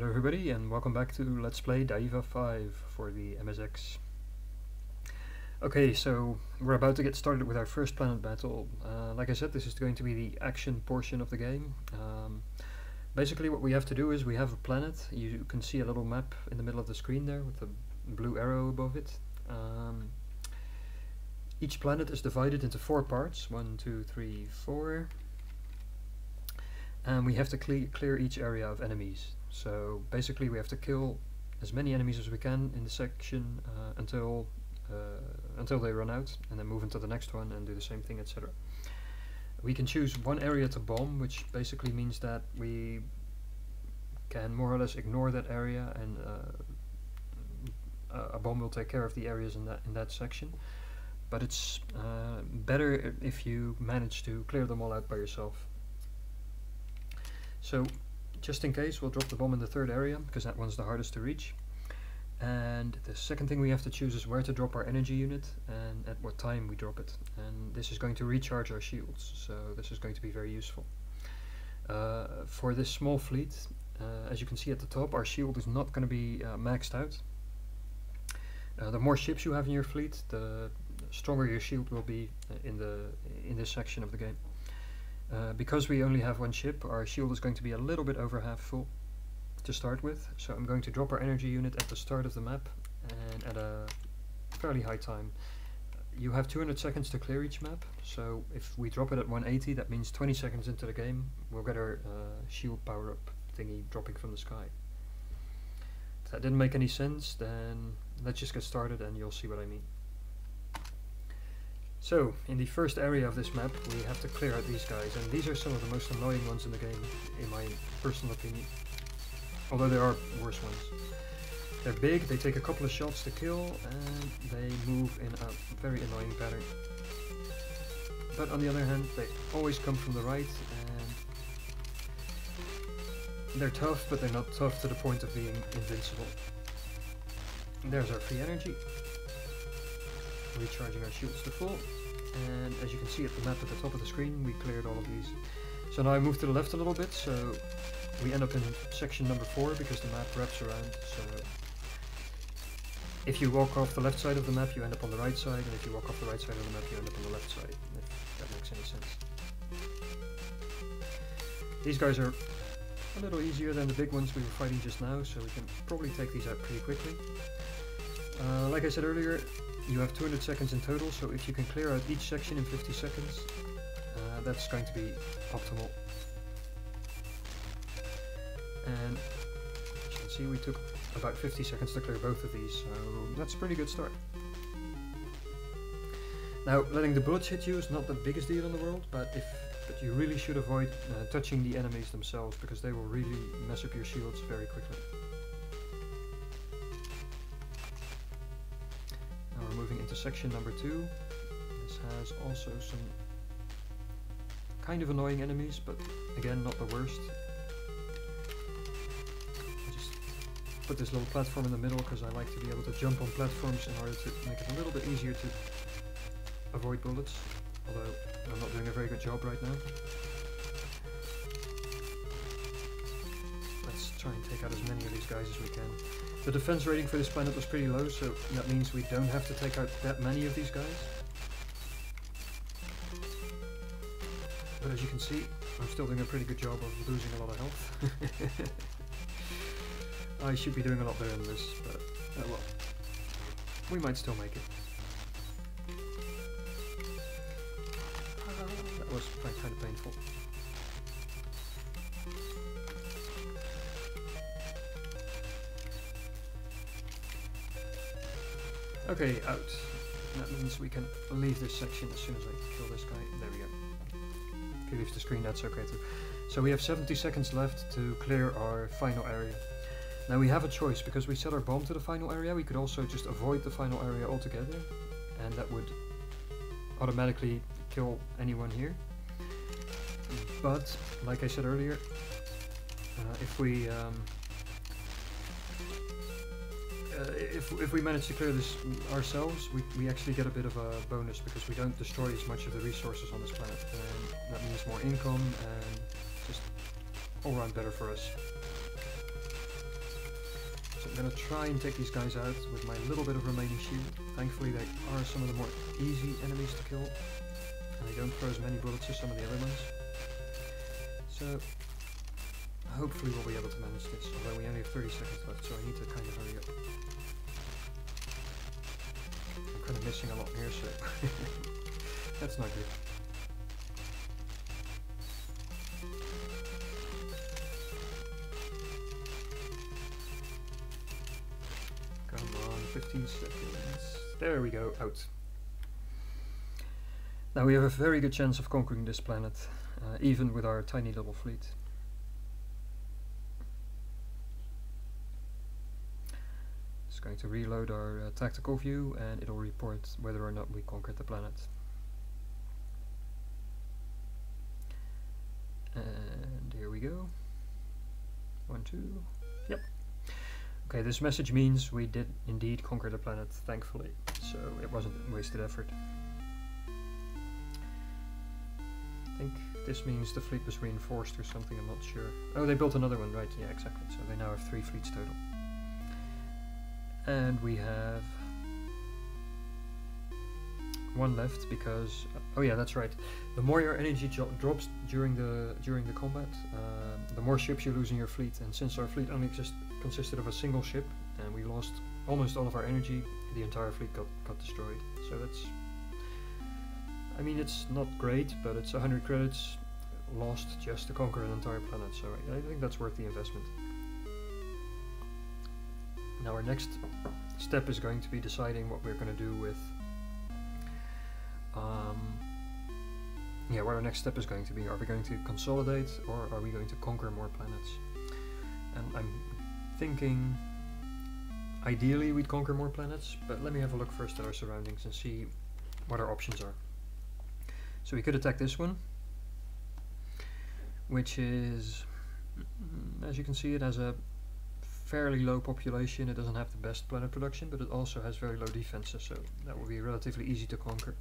Hello everybody and welcome back to Let's Play Daiva 5 for the MSX. Okay, so we're about to get started with our first planet battle. Uh, like I said, this is going to be the action portion of the game. Um, basically what we have to do is we have a planet. You can see a little map in the middle of the screen there with a blue arrow above it. Um, each planet is divided into four parts. One, two, three, four. And we have to cle clear each area of enemies. So basically we have to kill as many enemies as we can in the section uh, until uh, until they run out and then move into the next one and do the same thing etc. We can choose one area to bomb which basically means that we can more or less ignore that area and uh, a bomb will take care of the areas in that in that section but it's uh, better if you manage to clear them all out by yourself. So just in case, we'll drop the bomb in the third area, because that one's the hardest to reach. And the second thing we have to choose is where to drop our energy unit and at what time we drop it. And this is going to recharge our shields, so this is going to be very useful. Uh, for this small fleet, uh, as you can see at the top, our shield is not going to be uh, maxed out. Uh, the more ships you have in your fleet, the stronger your shield will be uh, in the in this section of the game. Uh, because we only have one ship, our shield is going to be a little bit over half full to start with. So I'm going to drop our energy unit at the start of the map and at a fairly high time. You have 200 seconds to clear each map, so if we drop it at 180, that means 20 seconds into the game, we'll get our uh, shield power-up thingy dropping from the sky. If that didn't make any sense, then let's just get started and you'll see what I mean. So, in the first area of this map, we have to clear out these guys, and these are some of the most annoying ones in the game, in my personal opinion. Although there are worse ones. They're big, they take a couple of shots to kill, and they move in a very annoying pattern. But on the other hand, they always come from the right, and they're tough, but they're not tough to the point of being invincible. There's our free energy recharging our shields to full. And as you can see at the map at the top of the screen, we cleared all of these. So now I move to the left a little bit, so we end up in section number 4 because the map wraps around. So if you walk off the left side of the map, you end up on the right side, and if you walk off the right side of the map, you end up on the left side, if that makes any sense. These guys are a little easier than the big ones we were fighting just now, so we can probably take these out pretty quickly. Uh, like I said earlier, you have 200 seconds in total, so if you can clear out each section in 50 seconds, uh, that's going to be optimal. And as you can see, we took about 50 seconds to clear both of these, so that's a pretty good start. Now, letting the bullets hit you is not the biggest deal in the world, but if but you really should avoid uh, touching the enemies themselves, because they will really mess up your shields very quickly. Section number two. This has also some kind of annoying enemies, but again, not the worst. I just put this little platform in the middle because I like to be able to jump on platforms in order to make it a little bit easier to avoid bullets, although I'm not doing a very good job right now. Let's try and take out as many of these guys as we can. The defense rating for this planet was pretty low, so that means we don't have to take out that many of these guys. But as you can see, I'm still doing a pretty good job of losing a lot of health. I should be doing a lot better than this, but oh well. We might still make it. Uh, that was kind of painful. Okay, out. That means we can leave this section as soon as I kill this guy. There we go. If he leaves the screen, that's okay too. So we have 70 seconds left to clear our final area. Now we have a choice, because we set our bomb to the final area, we could also just avoid the final area altogether, and that would automatically kill anyone here. But, like I said earlier, uh, if we um, Uh, if, if we manage to clear this ourselves, we, we actually get a bit of a bonus because we don't destroy as much of the resources on this planet. And that means more income and just all around better for us. So I'm gonna try and take these guys out with my little bit of remaining shield. Thankfully they are some of the more easy enemies to kill. And they don't throw as many bullets as some of the other ones. So hopefully we'll be able to manage this, although we only have 30 seconds left, so I need to kind of hurry up. Kind of missing a lot here, so that's not good. Come on, 15 seconds. There we go, out. Now we have a very good chance of conquering this planet, uh, even with our tiny little fleet. It's going to reload our uh, tactical view and it'll report whether or not we conquered the planet. And here we go. One, two. Yep. Okay, this message means we did indeed conquer the planet, thankfully. So it wasn't wasted effort. I think this means the fleet was reinforced or something, I'm not sure. Oh, they built another one, right, yeah, exactly. So they now have three fleets total. And we have one left because oh yeah that's right. The more your energy drops during the during the combat uh, the more ships you lose in your fleet. And since our fleet only just consisted of a single ship and we lost almost all of our energy the entire fleet got, got destroyed. So that's I mean it's not great but it's 100 credits lost just to conquer an entire planet. So I, I think that's worth the investment now our next step is going to be deciding what we're going to do with um, yeah, what our next step is going to be. Are we going to consolidate or are we going to conquer more planets? And I'm thinking ideally we'd conquer more planets, but let me have a look first at our surroundings and see what our options are. So we could attack this one, which is, as you can see, it has a fairly low population. It doesn't have the best planet production, but it also has very low defenses, so that will be relatively easy to conquer.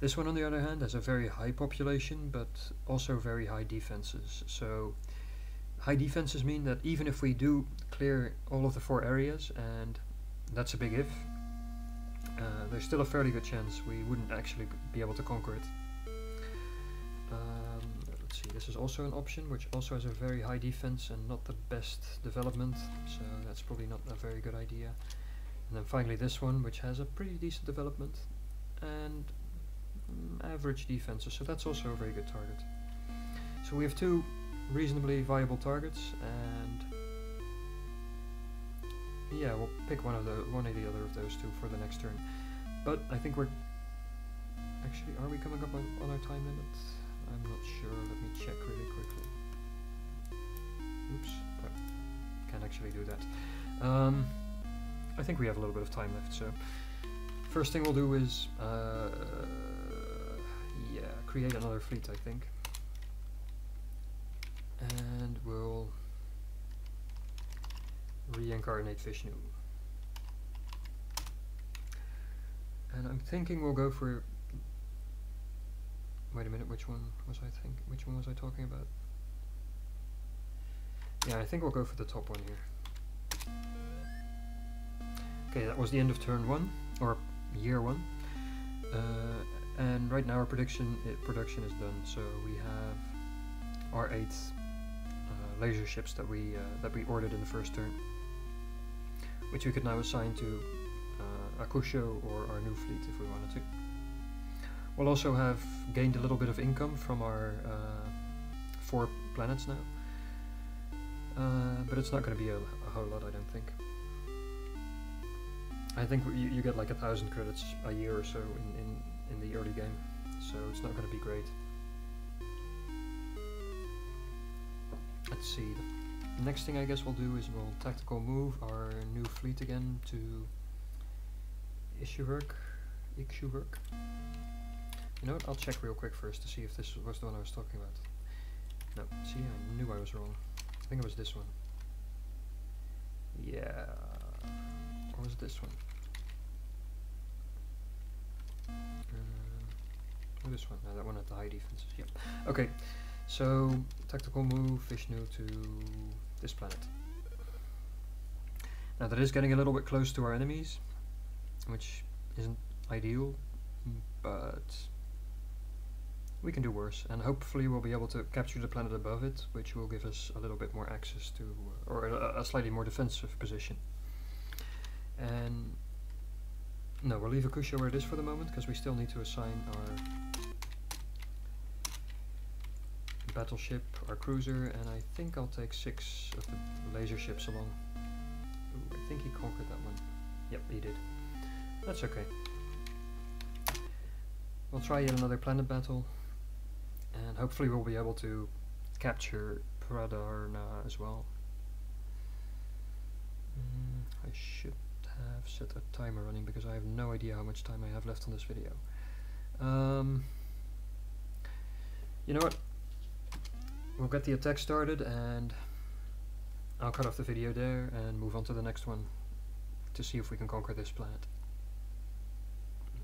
This one on the other hand has a very high population but also very high defenses. So high defenses mean that even if we do clear all of the four areas, and that's a big if, uh, there's still a fairly good chance we wouldn't actually be able to conquer it. Um, let's see, this is also an option which also has a very high defense and not the best development, so that's probably not a very good idea. And then finally this one which has a pretty decent development and Mm, average defenses, so that's also a very good target. So we have two reasonably viable targets, and yeah, we'll pick one of the one or the other of those two for the next turn. But I think we're actually are we coming up on, on our time limit? I'm not sure. Let me check really quickly. Oops, oh, can't actually do that. Um, I think we have a little bit of time left, so first thing we'll do is. Uh, create another fleet, I think. And we'll reincarnate Vishnu. And I'm thinking we'll go for wait a minute, which one was I think which one was I talking about? Yeah, I think we'll go for the top one here. Okay, that was the end of turn one, or year one. Uh, and right now our prediction production is done so we have our eight uh, laser ships that we uh, that we ordered in the first turn which we could now assign to uh, Akusho or our new fleet if we wanted to. We'll also have gained a little bit of income from our uh, four planets now uh, but it's not going to be a, a, whole lot I don't think. I think you, you get like a thousand credits a year or so in, in in the early game, so it's not going to be great. Let's see, the next thing I guess we'll do is we'll tactical move our new fleet again to Ishuverk. Ikshuvurk. You know what, I'll check real quick first to see if this was the one I was talking about. No, see, I knew I was wrong. I think it was this one. Yeah, or was it this one? Uh, this one, no, that one at the high defenses, yep. Okay, so tactical move Vishnu to this planet. Now that is getting a little bit close to our enemies, which isn't ideal, but we can do worse. And hopefully we'll be able to capture the planet above it, which will give us a little bit more access to, uh, or a, a slightly more defensive position. And no, we'll leave Akusha where it is for the moment, because we still need to assign our battleship, our cruiser, and I think I'll take six of the laser ships along. Ooh, I think he conquered that one. Yep, he did. That's okay. We'll try yet another planet battle, and hopefully we'll be able to capture Pradarna as well. Mm, I should have set a timer running because I have no idea how much time I have left on this video. Um, you know what? We'll get the attack started and I'll cut off the video there and move on to the next one to see if we can conquer this planet.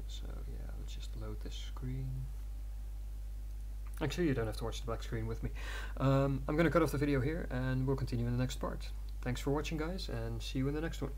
So yeah, let's just load this screen. Actually, you don't have to watch the black screen with me. Um, I'm going to cut off the video here and we'll continue in the next part. Thanks for watching guys and see you in the next one.